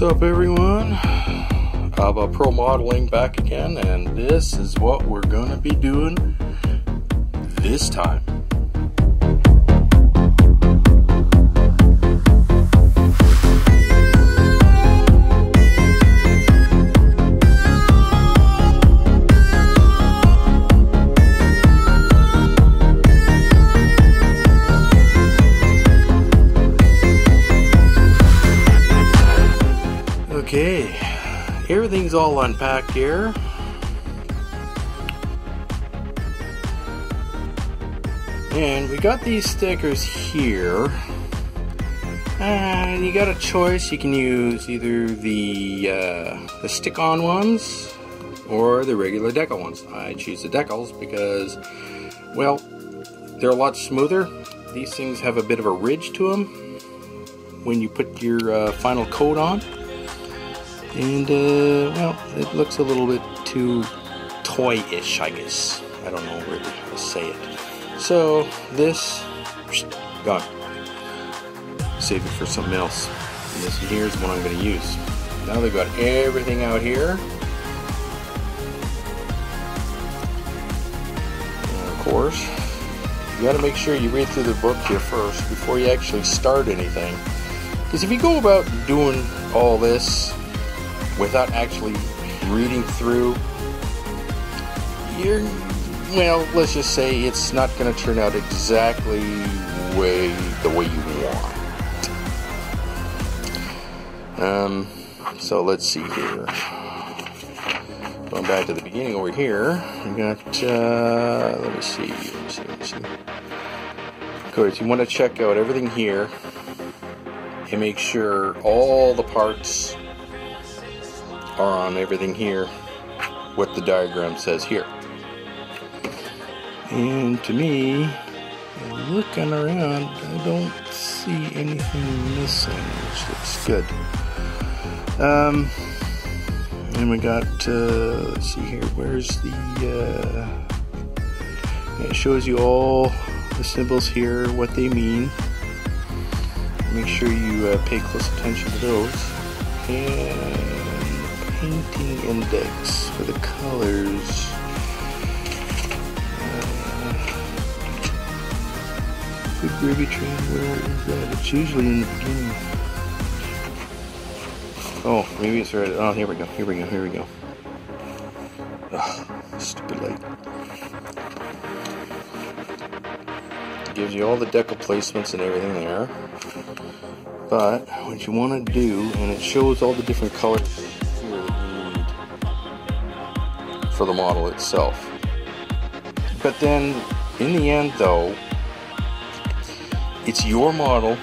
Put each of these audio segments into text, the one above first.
What's up everyone? Ava Pro Modeling back again and this is what we're gonna be doing this time. Everything's all unpacked here. And we got these stickers here. And you got a choice. You can use either the uh, the stick-on ones or the regular decal ones. I choose the decals because, well, they're a lot smoother. These things have a bit of a ridge to them when you put your uh, final coat on and uh, well, it looks a little bit too toy-ish, I guess. I don't know really how to say it. So this gone. Save it for something else. And this here's what I'm going to use. Now they've got everything out here. And of course, you got to make sure you read through the book here first before you actually start anything. Because if you go about doing all this without actually reading through, you're, well, let's just say it's not going to turn out exactly way the way you want. Um, so let's see here. Going back to the beginning over here, we got, uh, let me see, let me see, let me see. Of course, you want to check out everything here and make sure all the parts are on everything here what the diagram says here. And to me, looking around, I don't see anything missing, which looks good. Um, and we got, uh, let's see here, where's the, uh, it shows you all the symbols here, what they mean. Make sure you uh, pay close attention to those. And painting index for the colors. Uh, good gravy train, where is that? It's usually in the beginning. Oh, maybe it's right. Oh, here we go, here we go, here we go. Ugh, stupid light. Gives you all the decal placements and everything there. But what you want to do, and it shows all the different colors for the model itself. But then, in the end, though, it's your model.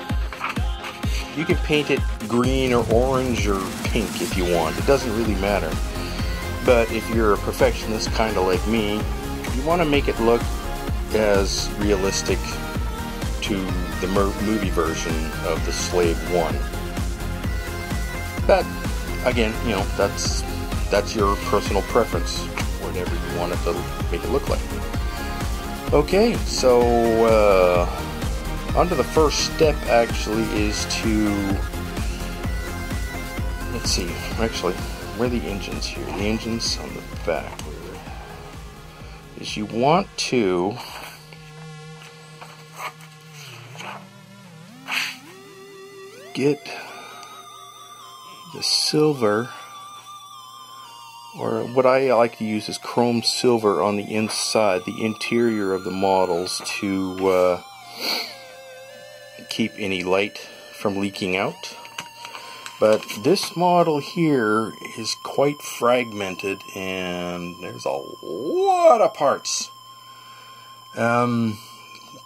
You can paint it green or orange or pink if you want. It doesn't really matter. But if you're a perfectionist, kind of like me, you want to make it look as realistic to the movie version of the Slave One. But again, you know, that's that's your personal preference whatever you want it to make it look like. Okay, so uh, on to the first step actually is to let's see, actually, where are the engines here? The engines on the back. Is you want to get the silver or what I like to use is chrome silver on the inside, the interior of the models to uh, keep any light from leaking out. But this model here is quite fragmented and there's a lot of parts. Um,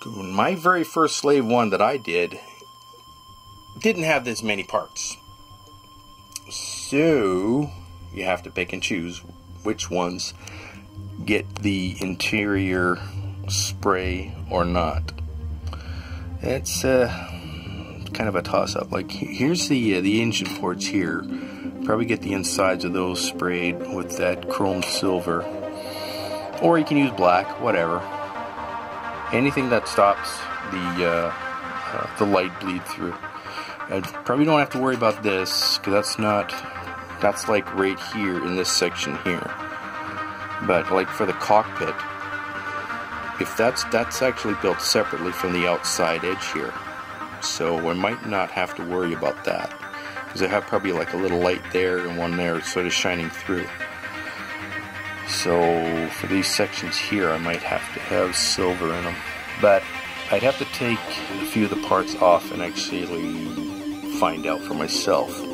my very first Slave 1 that I did didn't have this many parts. So, you have to pick and choose which ones get the interior spray or not. It's uh, kind of a toss-up. Like here's the uh, the engine ports here. Probably get the insides of those sprayed with that chrome silver, or you can use black, whatever. Anything that stops the uh, uh the light bleed through. I probably don't have to worry about this because that's not that's like right here in this section here. But like for the cockpit, if that's that's actually built separately from the outside edge here, so I might not have to worry about that because I have probably like a little light there and one there sort of shining through. So for these sections here, I might have to have silver in them, but I'd have to take a few of the parts off and actually find out for myself.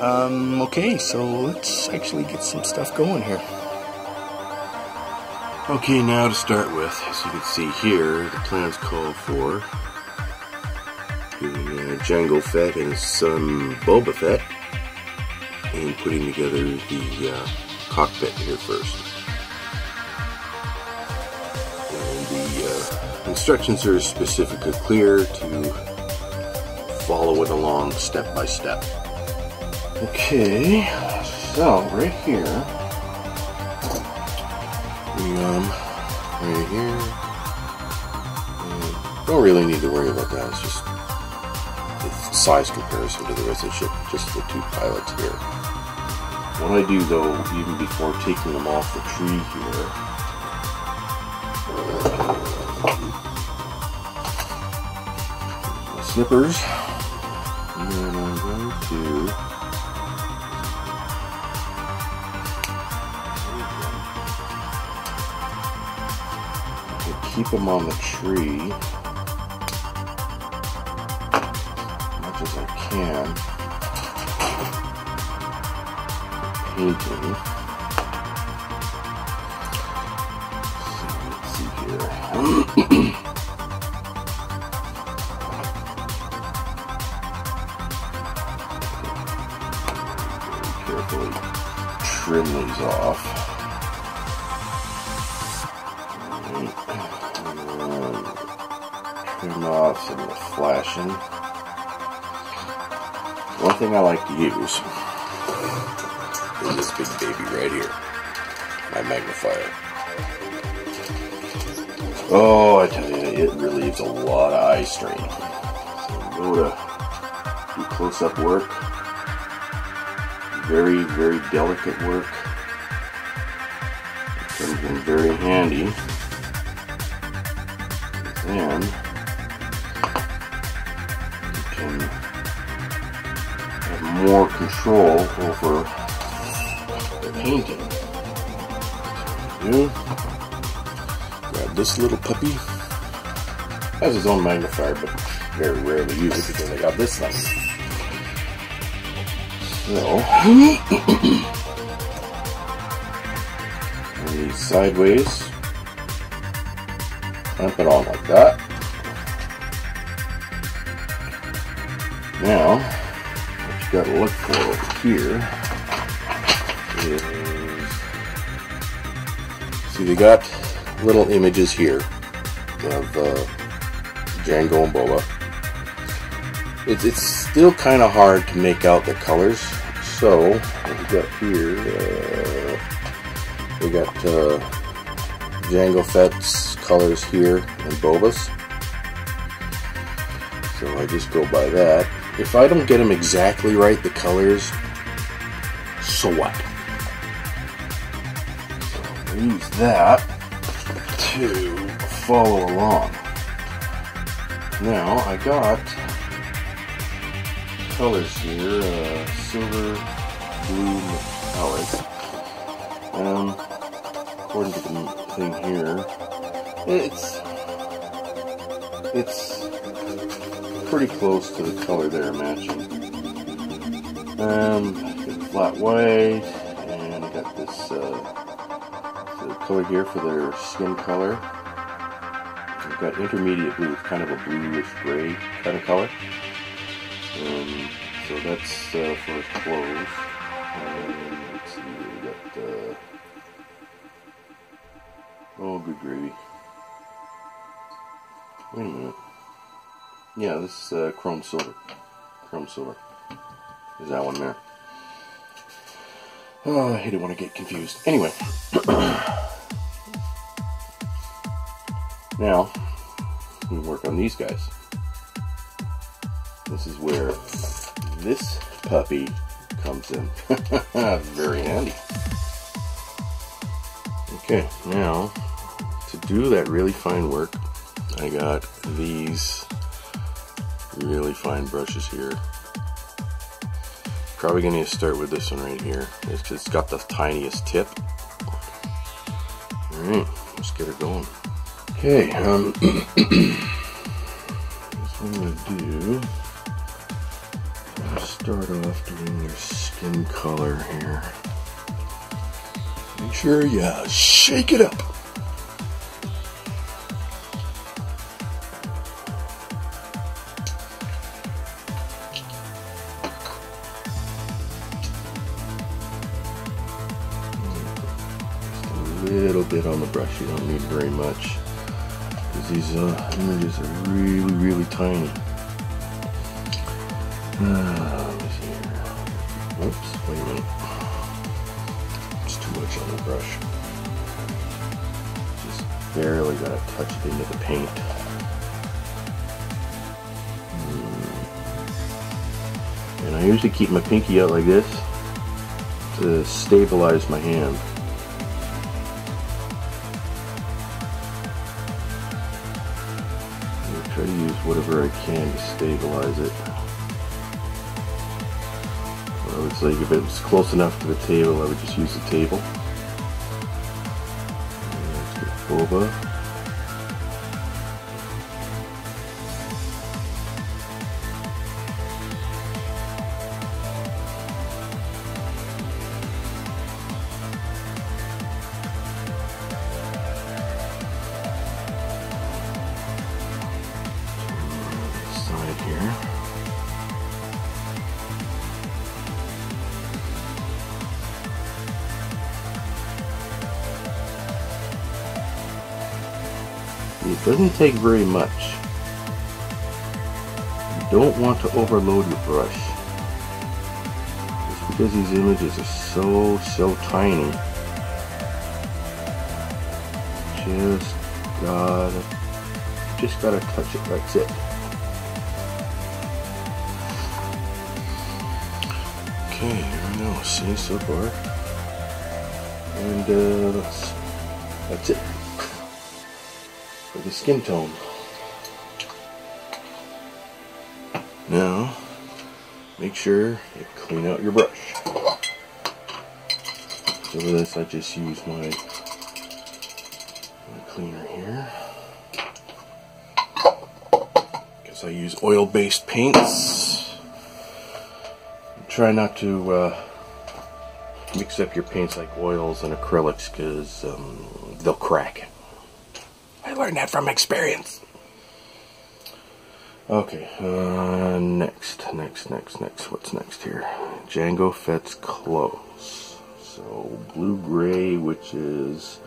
Um, okay, so let's actually get some stuff going here. Okay, now to start with, as you can see here, the plans call for doing uh, Jango Fett and some Boba Fett and putting together the uh, cockpit here first. And the uh, instructions are specifically clear to follow it along step by step. Okay, so right here, we um, right here, don't really need to worry about that. It's just the size comparison to the rest of the ship, just the two pilots here. What I do though, even before taking them off the tree here, slippers. And then I'm going to keep them on the tree as much as I can. Painting. So let's see here. carefully trim these off. Some the flashing. One thing I like to use is this big baby right here. My magnifier. Oh, I tell you, it relieves a lot of eye strain. So go to do close-up work very, very delicate work. It comes in very handy. And more control over the painting. Hmm? You grab this little puppy. Has his own magnifier, but very rarely use it because I got this thing. So, sideways, clamp it on like that. Now, gotta look for over here is, see they got little images here of uh, Jango and Boba. It's, it's still kind of hard to make out the colors so, what we got here, uh, we got uh, Jango Fett's colors here and Boba's. So I just go by that. If I don't get them exactly right, the colors, so what? So use that to follow along. Now I got colors here, uh, silver, blue, metallic. Um, according to the thing here, it's it's pretty close to the color they're matching. Um, flat white, and I got this uh, color here for their skin color. I've got intermediate blue kind of a bluish gray kind of color. Um, so that's uh, for clothes. Um, let's see, we got, uh, oh, good gravy. Wait a minute. Yeah, this is uh, chrome silver. Chrome silver. Is that one there? Oh, I it when I get confused. Anyway. now, we work on these guys. this is where this puppy comes in. Very handy. Okay, now to do that really fine work, I got these really fine brushes here. Probably going to start with this one right here. It's, it's got the tiniest tip. Alright, let's get her going. Okay, um, what I'm going to do start off doing your skin color here. Make sure you shake it up. Bit on the brush, you don't need very much. Because these uh, images are really, really tiny. Uh, here. Oops, wait a minute. It's too much on the brush. Just barely gotta touch it into the paint. Hmm. And I usually keep my pinky out like this to stabilize my hand. Whatever I can to stabilize it. I would say if it was close enough to the table, I would just use the table. Let's get boba. It doesn't take very much. You don't want to overload your brush. Just because these images are so, so tiny. Just gotta, just gotta touch it, that's it. Okay, here we go. See so far. And uh, that's, that's it the skin tone. Now, make sure you clean out your brush. So for this, I just use my, my cleaner here. Because I use oil-based paints. Try not to uh, mix up your paints like oils and acrylics because um, they'll crack. Learned that from experience. Okay, uh, next, next, next, next. What's next here? Jango Fett's clothes. So blue gray, which is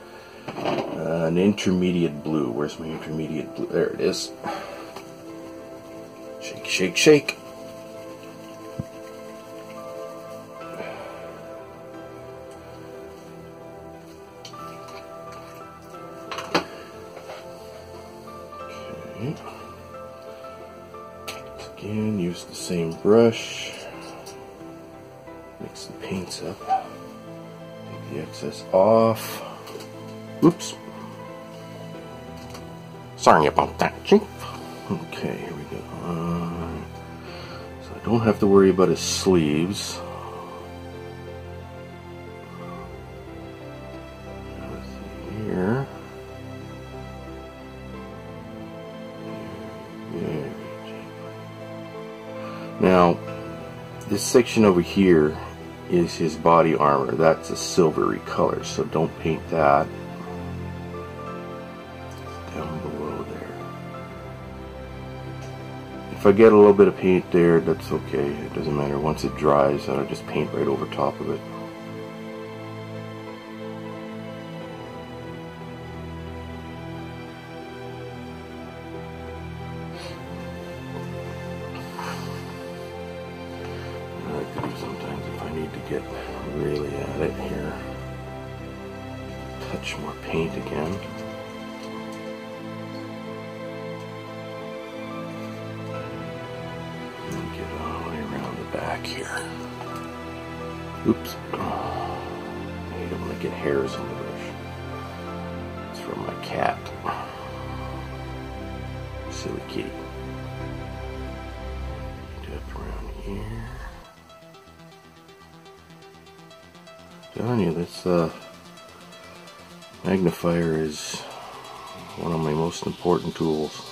uh, an intermediate blue. Where's my intermediate blue? There it is. Shake, shake, shake. Brush. Mix the paints up. Take the excess off. Oops. Sorry about that, Chief. Okay, here we go. Uh, so I don't have to worry about his sleeves. This section over here is his body armor. That's a silvery color, so don't paint that. Down below there. If I get a little bit of paint there, that's okay. It doesn't matter. Once it dries, I'll just paint right over top of it. Oops. I hate it when I get hairs on the brush. It's from my cat. Silly kitty. It around here. Telling you, this uh, magnifier is one of my most important tools.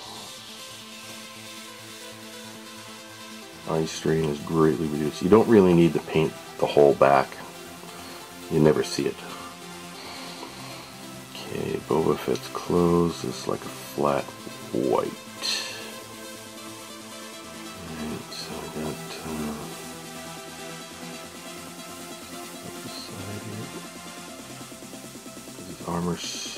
eye strain is greatly reduced. You don't really need the paint the whole back. You never see it. Okay, Boba Fett's clothes is like a flat white. So I got uh, the side here. His armor's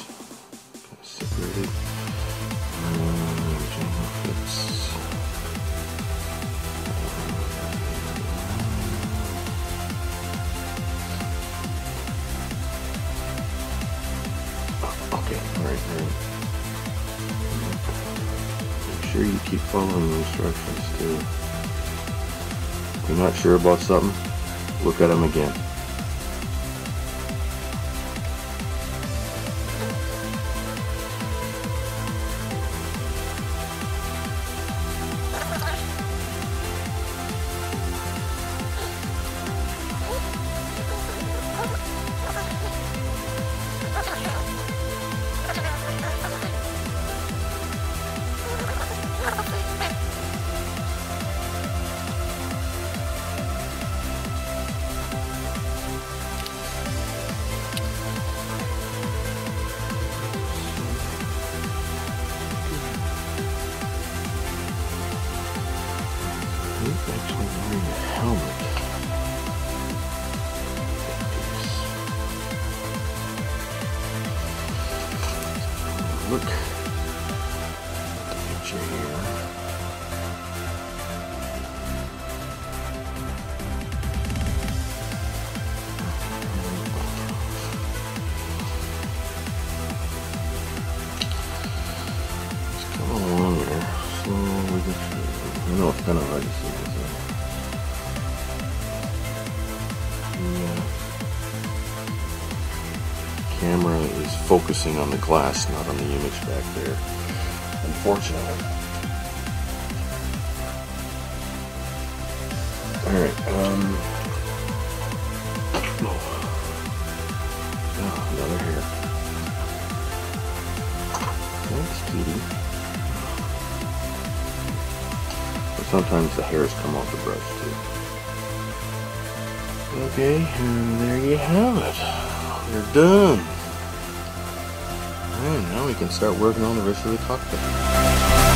keep following the instructions too. If you're not sure about something, look at them again. Camera is focusing on the glass, not on the image back there. Unfortunately. Alright, um. Sometimes the hairs come off the brush too. Okay, and there you have it. You're done. And now we can start working on the rest of the cockpit.